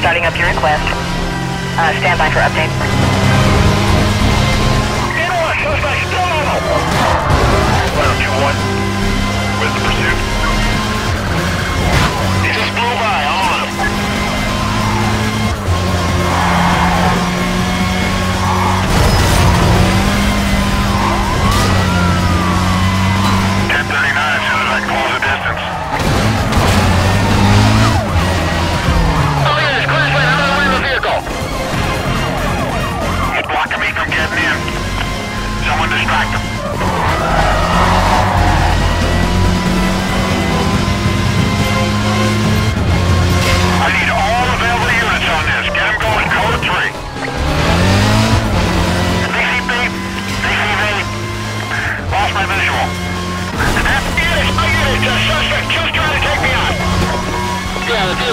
Starting up your request. Uh, stand by for update.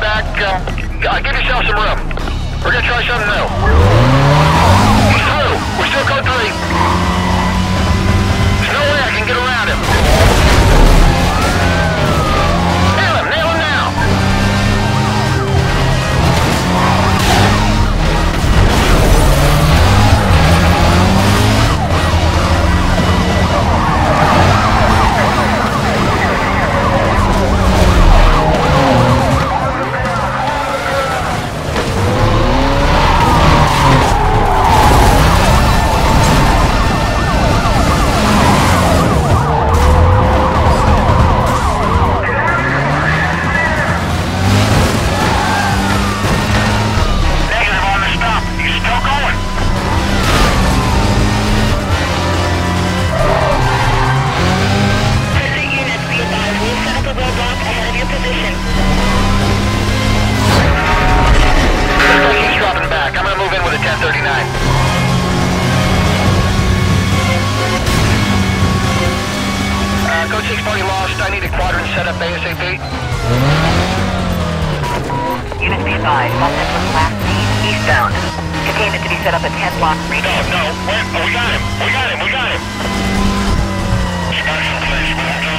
back. Uh, give yourself some room. We're gonna try something new. We're through. We're still code three. set up ASAP. Unit be advised, buses with Class B eastbound. Containment to be set up at 10 block 3. No, no, wait, oh, we got him, we got him, we got him. Special place,